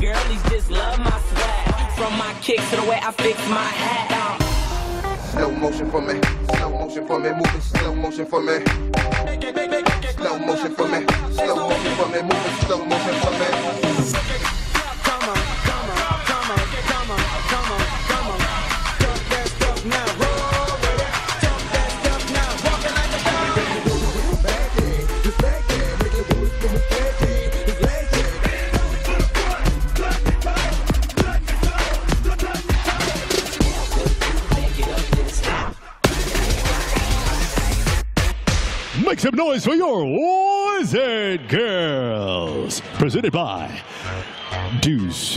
Girlies just love my swag. From my kicks to the way I fix my hat. Slow motion for me. Slow motion for me. Moving slow motion for me. Slow motion for me. Slow motion for me. Moving slow motion for me. Make some noise for your Wizard Girls. Presented by Douce.